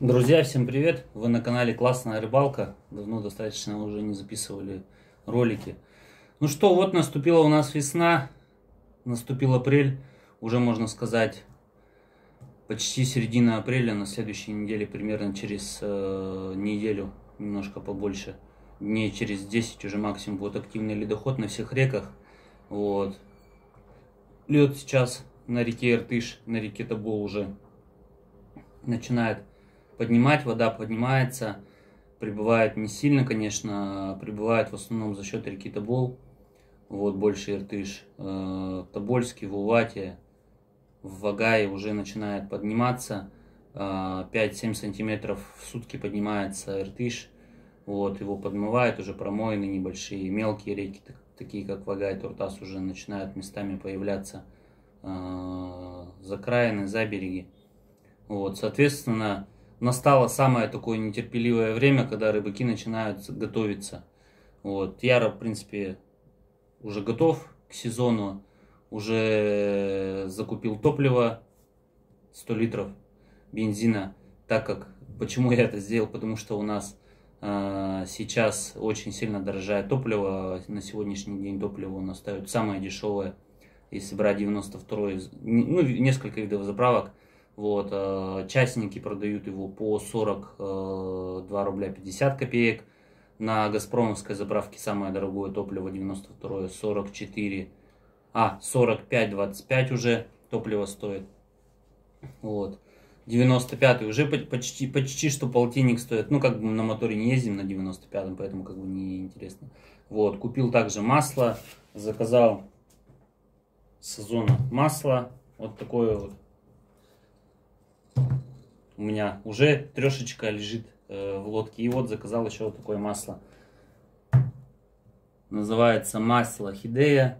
Друзья, всем привет! Вы на канале Классная Рыбалка. Давно достаточно уже не записывали ролики. Ну что, вот наступила у нас весна, наступил апрель. Уже можно сказать, почти середина апреля. На следующей неделе, примерно через э, неделю, немножко побольше, дней через 10 уже максимум будет активный ледоход на всех реках. Вот. Лед сейчас на реке Иртыш, на реке Тобол уже начинает поднимать, вода поднимается, прибывает не сильно, конечно, прибывает в основном за счет реки Тобол, вот больше Иртыш, э, Тобольский, в Увате, в Вагае уже начинает подниматься, э, 5-7 сантиметров в сутки поднимается Иртыш, вот, его подмывает уже промоины небольшие, мелкие реки, такие как Вагай, Туртас уже начинают местами появляться, э, закраины, забереги. Вот, соответственно, настало самое такое нетерпеливое время, когда рыбаки начинают готовиться. Вот. Я, в принципе, уже готов к сезону, уже закупил топливо 100 литров бензина, так как, почему я это сделал, потому что у нас э, сейчас очень сильно дорожает топливо, на сегодняшний день топливо у нас стоит самое дешевое, если брать 92 ну, несколько видов заправок, вот, э, частники продают его по 42 э, рубля 50 копеек. На Газпромовской заправке самое дорогое топливо 92 44. А, 45-25 уже топливо стоит. Вот. 95 уже почти, почти что полтинник стоит. Ну, как бы на моторе не ездим на 95 поэтому как бы не интересно. Вот, купил также масло, заказал сезона масло. Вот такое вот у меня уже трешечка лежит э, в лодке. И вот заказал еще вот такое масло. Называется масло Хидея.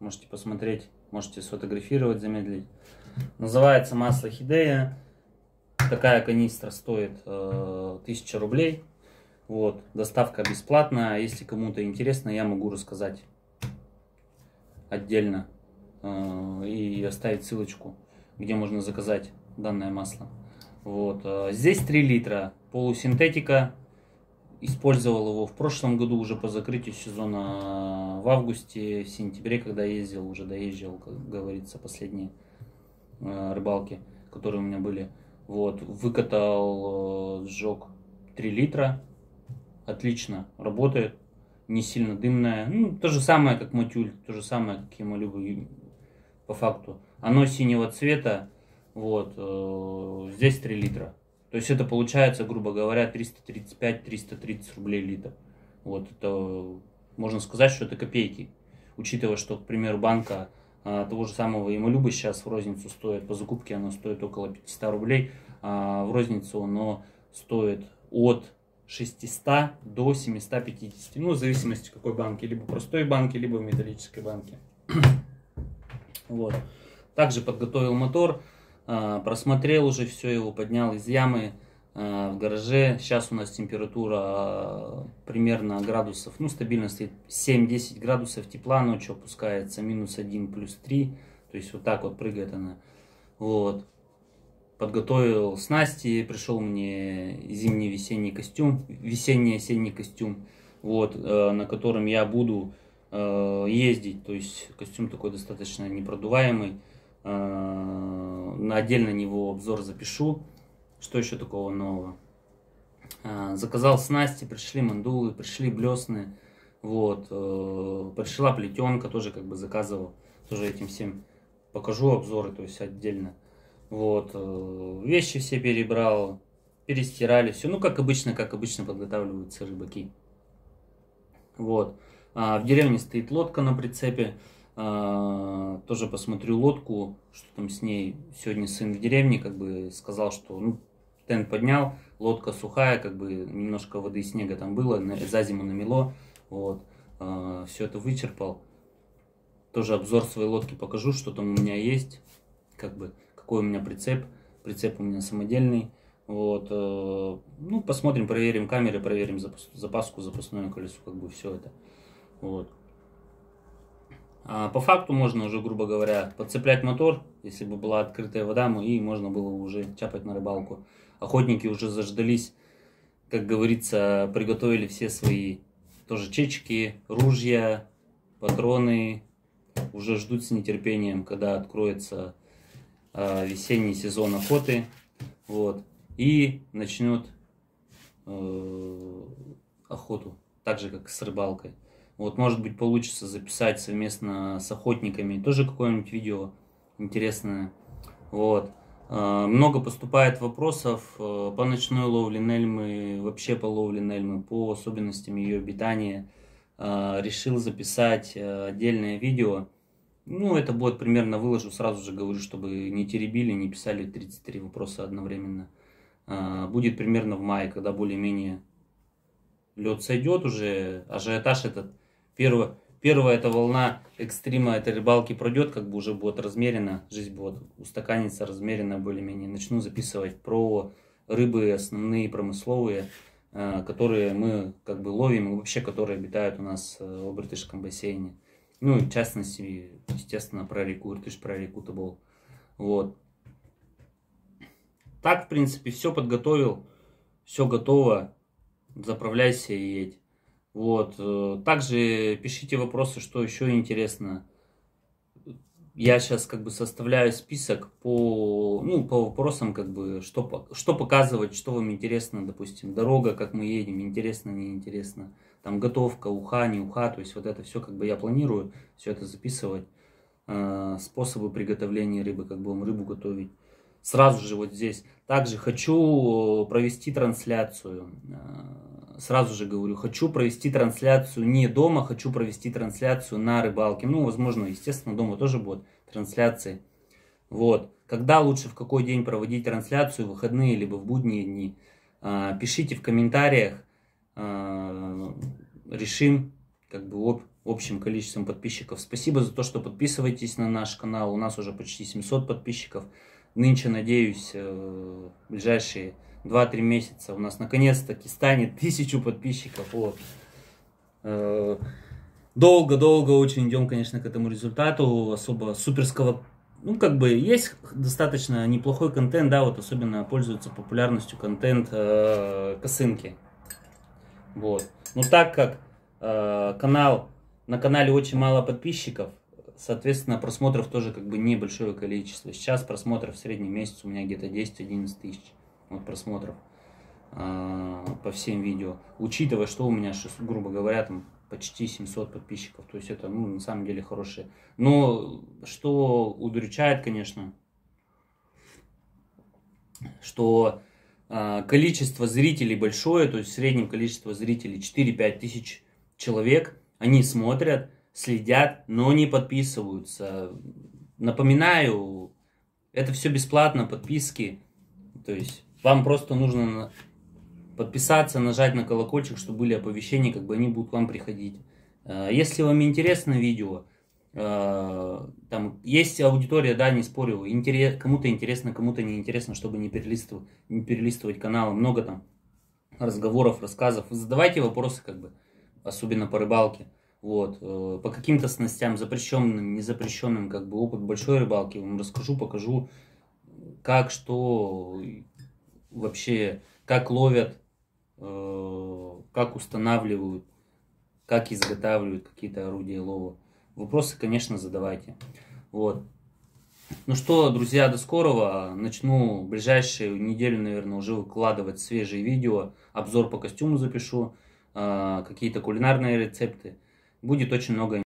Можете посмотреть, можете сфотографировать, замедлить. Называется масло Хидея. Такая канистра стоит э, 1000 рублей. Вот, доставка бесплатная. Если кому-то интересно, я могу рассказать отдельно э, и оставить ссылочку, где можно заказать данное масло. Вот. Э, здесь 3 литра полусинтетика. Использовал его в прошлом году уже по закрытию сезона в августе, в сентябре, когда ездил, уже доезжал, как говорится, последние э, рыбалки, которые у меня были. Вот. Выкатал, сжег 3 литра. Отлично работает. Не сильно дымная. Ну, то же самое, как матюль. То же самое, как я люблю по факту. Оно синего цвета вот, э, здесь 3 литра. То есть это получается, грубо говоря, 335-330 рублей литр. Вот, это можно сказать, что это копейки. Учитывая, что, к примеру, банка а, того же самого Ямолюба сейчас в розницу стоит, по закупке оно стоит около 500 рублей, а в розницу оно стоит от 600 до 750, ну, в зависимости какой банки, либо простой банки, либо в металлической банке. вот. Также подготовил мотор, просмотрел уже все его, поднял из ямы а, в гараже. Сейчас у нас температура а, примерно градусов, ну стабильно стоит 7-10 градусов тепла, ночью опускается минус 1, плюс 3. То есть вот так вот прыгает она. Вот. Подготовил снасти, пришел мне зимний весенний костюм, весенний осенний костюм, вот, на котором я буду ездить. То есть костюм такой достаточно непродуваемый. Э, на отдельно него обзор запишу. Что еще такого нового? Э, заказал снасти, пришли мандулы, пришли блесны. Вот, э, пришла плетенка, тоже как бы заказывал. Тоже этим всем покажу обзоры, то есть отдельно. Вот, вещи все перебрал, перестирали, все. Ну, как обычно, как обычно подготавливаются рыбаки. Вот. А в деревне стоит лодка на прицепе. А, тоже посмотрю лодку, что там с ней. Сегодня сын в деревне, как бы сказал, что ну, тент поднял, лодка сухая, как бы немножко воды и снега там было, за зиму намело. Вот. А, все это вычерпал. Тоже обзор своей лодки покажу, что там у меня есть, как бы, какой у меня прицеп. Прицеп у меня самодельный. Вот, э, ну, посмотрим, проверим камеры, проверим запас, запаску, запасное колесо, как бы все это. Вот. А по факту можно уже, грубо говоря, подцеплять мотор, если бы была открытая вода, и можно было уже чапать на рыбалку. Охотники уже заждались, как говорится, приготовили все свои тоже чечки, ружья, патроны. Уже ждут с нетерпением, когда откроется э, весенний сезон охоты. Вот. И начнет э, охоту, так же как с рыбалкой. Вот, может быть, получится записать совместно с охотниками тоже какое-нибудь видео интересное. Вот. А, много поступает вопросов э, по ночной ловле Нельмы, вообще по ловле Нельмы, по особенностям ее обитания. А, решил записать э, отдельное видео. Ну, это будет примерно, выложу, сразу же говорю, чтобы не теребили, не писали 33 вопроса одновременно. Будет примерно в мае, когда более-менее лед сойдет уже, ажиотаж этот Первое, первая эта волна экстрима этой рыбалки пройдет, как бы уже будет размеренно, жизнь будет устаканиться размеренно более-менее. Начну записывать про рыбы основные промысловые, э, которые мы как бы ловим и вообще которые обитают у нас э, в Иртышском бассейне. Ну, в частности, естественно, про реку Иртыш, про реку Табол. Вот. Так, в принципе, все подготовил, все готово. Заправляйся и едь. Вот. Э, также пишите вопросы, что еще интересно. Я сейчас как бы составляю список по, ну, по вопросам, как бы, что, что показывать, что вам интересно, допустим, дорога, как мы едем, интересно, неинтересно, там готовка, уха, не уха, то есть вот это все как бы я планирую, все это записывать, э, способы приготовления рыбы, как будем рыбу готовить. Сразу же вот здесь. Также хочу провести трансляцию э, сразу же говорю, хочу провести трансляцию не дома, хочу провести трансляцию на рыбалке. Ну, возможно, естественно, дома тоже будут трансляции. Вот. Когда лучше, в какой день проводить трансляцию, выходные, либо в будние дни. А, пишите в комментариях, а, решим как бы об, общим количеством подписчиков. Спасибо за то, что подписываетесь на наш канал. У нас уже почти 700 подписчиков. Нынче, надеюсь, э, в ближайшие 2-3 месяца у нас наконец-таки станет тысячу подписчиков. Вот. Э, долго-долго очень идем, конечно, к этому результату. Особо суперского ну, как бы, есть достаточно неплохой контент, да, вот особенно пользуется популярностью контент э, косынки. Вот. Но так как э, канал, на канале очень мало подписчиков, соответственно, просмотров тоже как бы небольшое количество. Сейчас просмотров в среднем месяц у меня где-то 10-11 тысяч вот, просмотров э, по всем видео. Учитывая, что у меня, грубо говоря, там почти 700 подписчиков. То есть это, ну, на самом деле хорошие. Но что удручает, конечно, что э, количество зрителей большое, то есть в среднем количество зрителей 4-5 тысяч человек, они смотрят, следят, но не подписываются. Напоминаю, это все бесплатно, подписки. То есть вам просто нужно подписаться, нажать на колокольчик, чтобы были оповещения, как бы они будут вам приходить. Э, если вам интересно видео, э, там есть аудитория, да, не спорю, кому-то интересно, кому-то не интересно, чтобы не перелистывать, не перелистывать каналы, много там разговоров, рассказов. Задавайте вопросы, как бы, особенно по рыбалке. Вот, э, по каким-то снастям, запрещенным, незапрещенным, как бы опыт большой рыбалки, вам расскажу, покажу, как, что, вообще, как ловят, э, как устанавливают, как изготавливают какие-то орудия лова. Вопросы, конечно, задавайте. Вот. Ну что, друзья, до скорого. Начну в ближайшую неделю, наверное, уже выкладывать свежие видео. Обзор по костюму запишу, э, какие-то кулинарные рецепты. Будет очень много